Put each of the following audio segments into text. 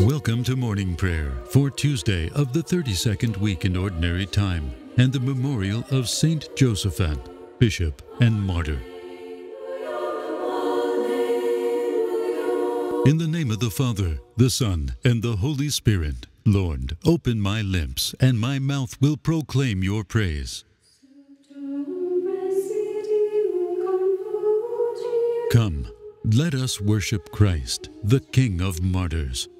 Welcome to morning prayer for Tuesday of the 32nd week in Ordinary Time and the memorial of Saint Josaphat, Bishop and Martyr. In the name of the Father, the Son, and the Holy Spirit, Lord, open my lips, and my mouth will proclaim your praise. Come, let us worship Christ, the King of martyrs.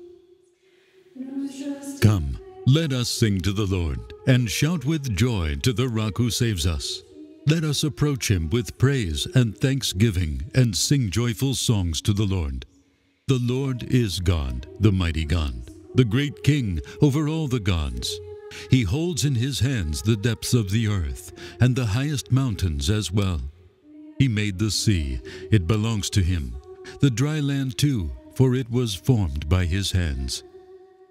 Come, let us sing to the Lord, and shout with joy to the rock who saves us. Let us approach him with praise and thanksgiving, and sing joyful songs to the Lord. The Lord is God, the mighty God, the great King over all the gods. He holds in his hands the depths of the earth, and the highest mountains as well. He made the sea, it belongs to him, the dry land too, for it was formed by his hands.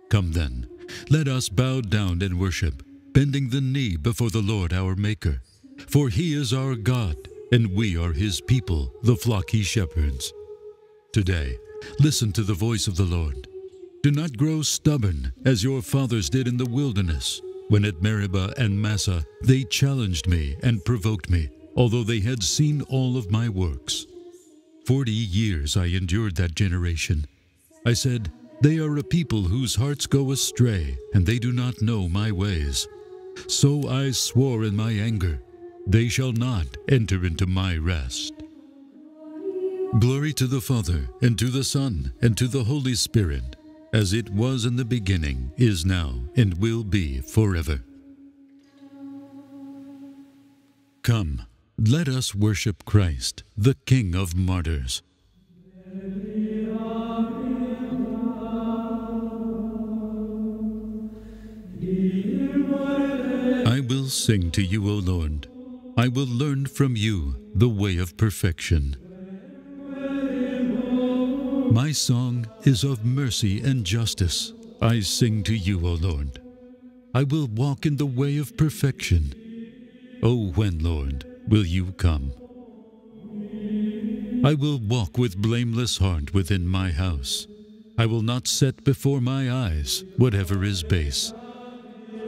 Come then, let us bow down and worship, bending the knee before the Lord our Maker. For he is our God, and we are his people, the flock he shepherds. Today, listen to the voice of the Lord. Do not grow stubborn, as your fathers did in the wilderness, when at Meribah and Massah they challenged me and provoked me, although they had seen all of my works. Forty years I endured that generation. I said, they are a people whose hearts go astray, and they do not know my ways. So I swore in my anger, they shall not enter into my rest. Glory to the Father, and to the Son, and to the Holy Spirit, as it was in the beginning, is now, and will be forever. Come, let us worship Christ, the King of martyrs. I will sing to you, O Lord. I will learn from you the way of perfection. My song is of mercy and justice. I sing to you, O Lord. I will walk in the way of perfection. O when, Lord, will you come? I will walk with blameless heart within my house. I will not set before my eyes whatever is base.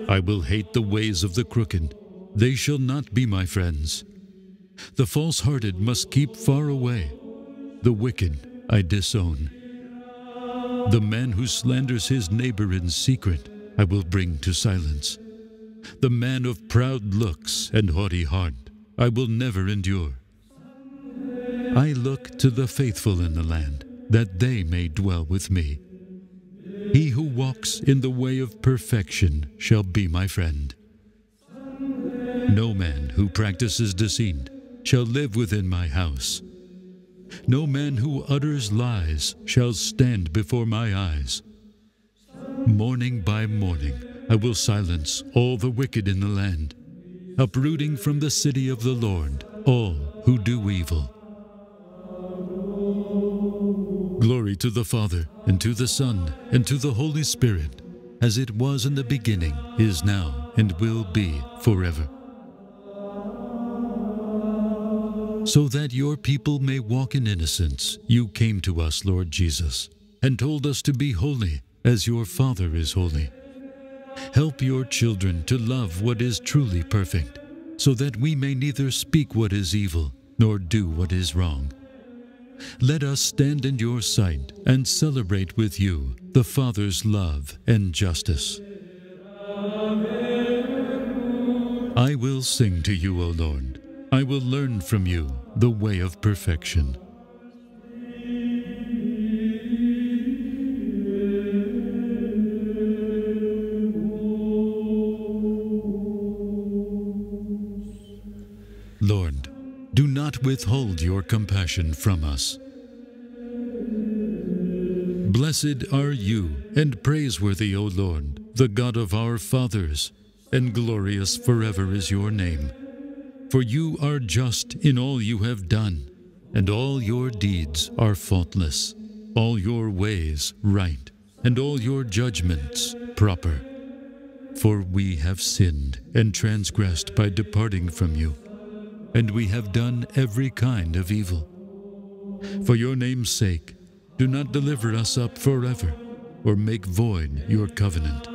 I will hate the ways of the crooked. They shall not be my friends. The false hearted must keep far away. The wicked I disown. The man who slanders his neighbor in secret I will bring to silence. The man of proud looks and haughty heart I will never endure. I look to the faithful in the land, that they may dwell with me. He who walks in the way of perfection shall be my friend. No man who practices deceit shall live within my house. No man who utters lies shall stand before my eyes. Morning by morning I will silence all the wicked in the land, uprooting from the city of the Lord all who do evil. Glory to the Father, and to the Son, and to the Holy Spirit, as it was in the beginning, is now, and will be forever. So that your people may walk in innocence, you came to us, Lord Jesus, and told us to be holy, as your Father is holy. Help your children to love what is truly perfect, so that we may neither speak what is evil, nor do what is wrong let us stand in your sight and celebrate with you the Father's love and justice. I will sing to you, O Lord. I will learn from you the way of perfection. Withhold your compassion from us. Blessed are you, and praiseworthy, O Lord, the God of our fathers, and glorious forever is your name. For you are just in all you have done, and all your deeds are faultless, all your ways right, and all your judgments proper. For we have sinned and transgressed by departing from you and we have done every kind of evil. For your name's sake, do not deliver us up forever, or make void your covenant.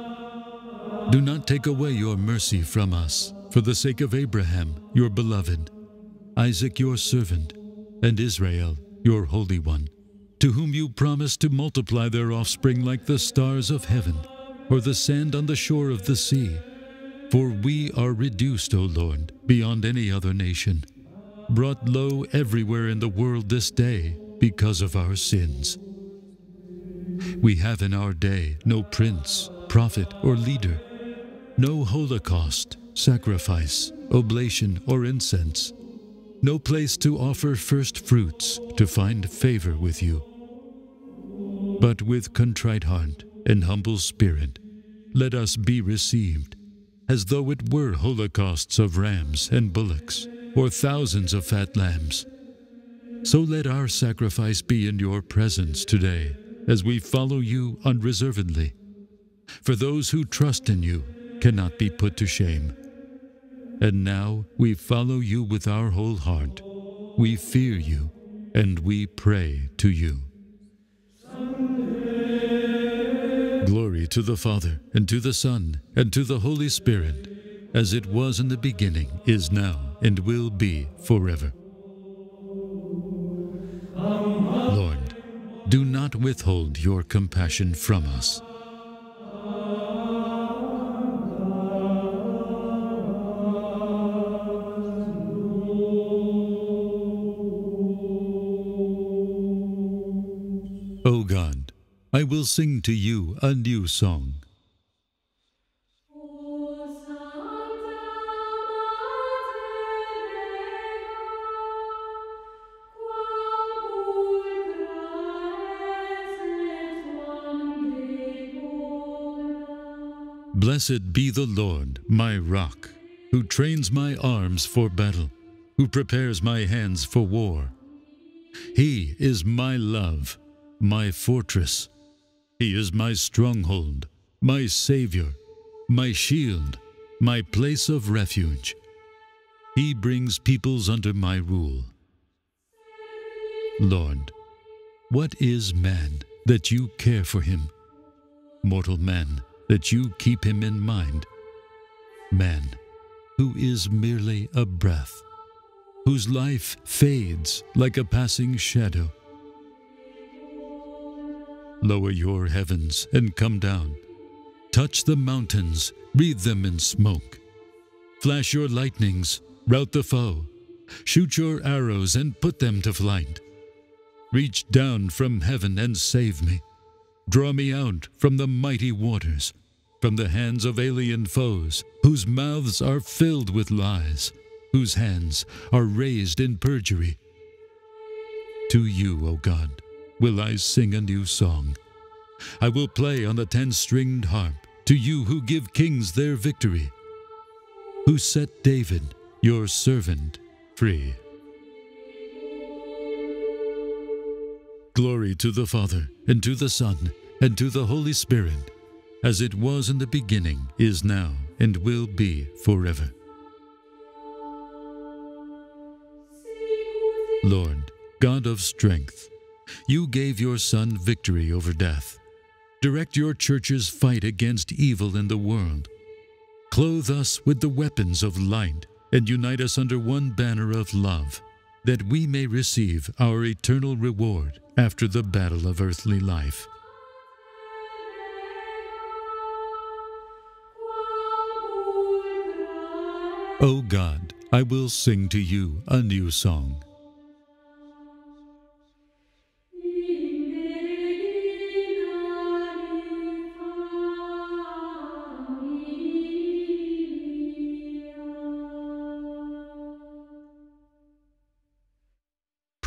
Do not take away your mercy from us, for the sake of Abraham, your beloved, Isaac, your servant, and Israel, your Holy One, to whom you promised to multiply their offspring like the stars of heaven, or the sand on the shore of the sea. For we are reduced, O Lord, beyond any other nation, brought low everywhere in the world this day because of our sins. We have in our day no prince, prophet, or leader, no holocaust, sacrifice, oblation, or incense, no place to offer first fruits to find favor with you. But with contrite heart and humble spirit, let us be received, as though it were holocausts of rams and bullocks, or thousands of fat lambs. So let our sacrifice be in your presence today, as we follow you unreservedly. For those who trust in you cannot be put to shame. And now we follow you with our whole heart. We fear you, and we pray to you. Glory to the Father, and to the Son, and to the Holy Spirit, as it was in the beginning, is now, and will be forever. Lord, do not withhold your compassion from us. Will sing to you a new song. Blessed be the Lord, my rock, who trains my arms for battle, who prepares my hands for war. He is my love, my fortress. He is my stronghold, my Savior, my shield, my place of refuge. He brings peoples under my rule. Lord, what is man that you care for him? Mortal man, that you keep him in mind. Man, who is merely a breath, whose life fades like a passing shadow. Lower your heavens and come down. Touch the mountains, wreathe them in smoke. Flash your lightnings, rout the foe. Shoot your arrows and put them to flight. Reach down from heaven and save me. Draw me out from the mighty waters, from the hands of alien foes, whose mouths are filled with lies, whose hands are raised in perjury. To you, O God, will I sing a new song. I will play on the ten stringed harp, to you who give kings their victory, who set David, your servant, free. Glory to the Father, and to the Son, and to the Holy Spirit, as it was in the beginning, is now, and will be forever. Lord, God of strength, you gave your Son victory over death. Direct your church's fight against evil in the world. Clothe us with the weapons of light, and unite us under one banner of love that we may receive our eternal reward after the battle of earthly life. O God, I will sing to you a new song.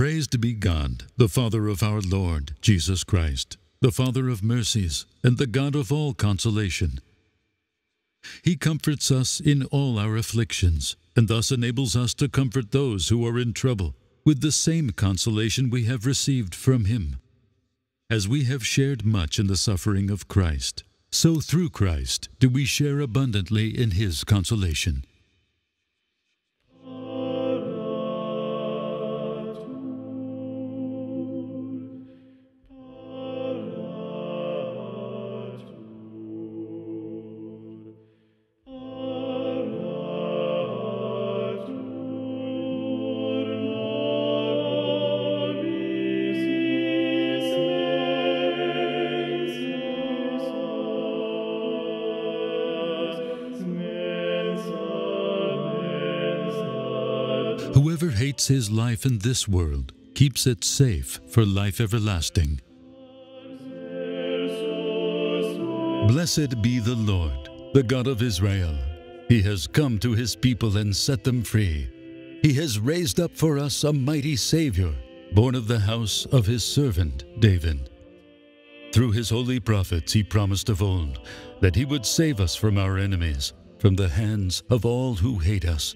Praised be God, the Father of our Lord Jesus Christ, the Father of mercies, and the God of all consolation. He comforts us in all our afflictions, and thus enables us to comfort those who are in trouble with the same consolation we have received from Him. As we have shared much in the suffering of Christ, so through Christ do we share abundantly in His consolation. Hates his life in this world keeps it safe for life everlasting. Blessed be the Lord, the God of Israel. He has come to his people and set them free. He has raised up for us a mighty Savior, born of the house of his servant David. Through his holy prophets he promised of old that he would save us from our enemies, from the hands of all who hate us.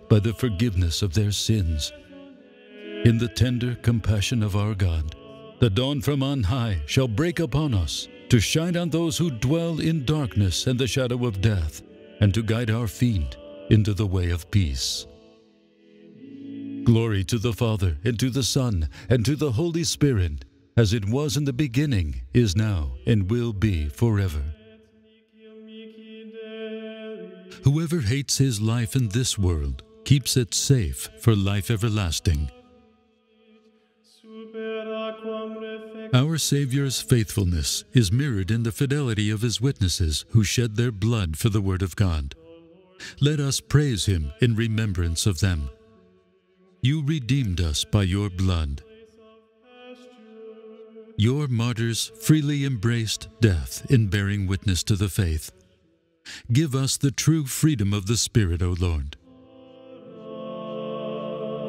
by the forgiveness of their sins. In the tender compassion of our God, the dawn from on high shall break upon us, to shine on those who dwell in darkness and the shadow of death, and to guide our feet into the way of peace. Glory to the Father, and to the Son, and to the Holy Spirit, as it was in the beginning, is now, and will be forever. Whoever hates his life in this world keeps it safe for life everlasting. Our Savior's faithfulness is mirrored in the fidelity of his witnesses who shed their blood for the Word of God. Let us praise him in remembrance of them. You redeemed us by your blood. Your martyrs freely embraced death in bearing witness to the faith. Give us the true freedom of the Spirit, O Lord.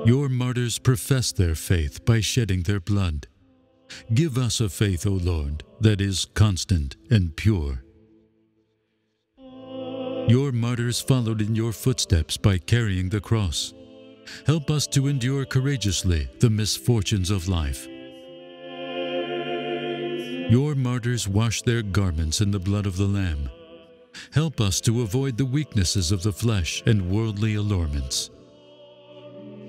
Your martyrs professed their faith by shedding their blood. Give us a faith, O Lord, that is constant and pure. Your martyrs followed in your footsteps by carrying the cross. Help us to endure courageously the misfortunes of life. Your martyrs washed their garments in the blood of the Lamb. Help us to avoid the weaknesses of the flesh and worldly allurements.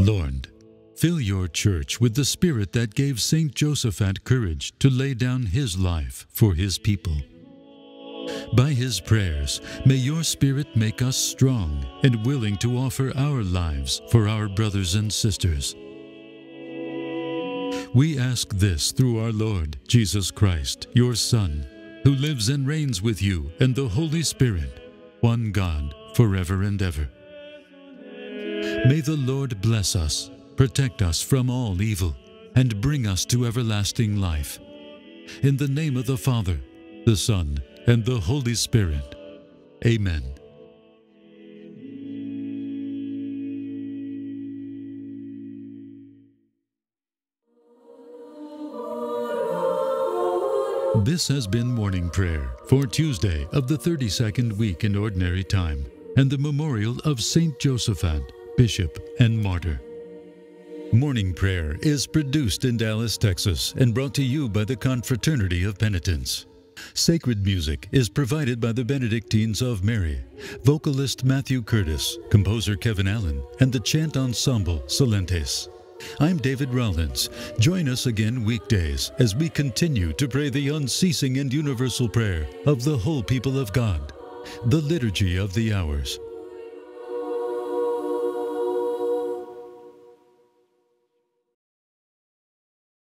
Lord, fill your church with the spirit that gave Saint Josaphat courage to lay down his life for his people. By his prayers, may your spirit make us strong and willing to offer our lives for our brothers and sisters. We ask this through our Lord Jesus Christ, your Son, who lives and reigns with you and the Holy Spirit, one God, forever and ever. May the Lord bless us, protect us from all evil, and bring us to everlasting life. In the name of the Father, the Son, and the Holy Spirit. Amen. This has been morning prayer for Tuesday of the 32nd week in Ordinary Time and the memorial of Saint Josaphat, Bishop and Martyr. Morning Prayer is produced in Dallas, Texas and brought to you by the Confraternity of Penitents. Sacred music is provided by the Benedictines of Mary, vocalist Matthew Curtis, composer Kevin Allen, and the chant ensemble Silentes. I'm David Rollins. Join us again weekdays as we continue to pray the unceasing and universal prayer of the whole people of God, the Liturgy of the Hours,